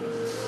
うん。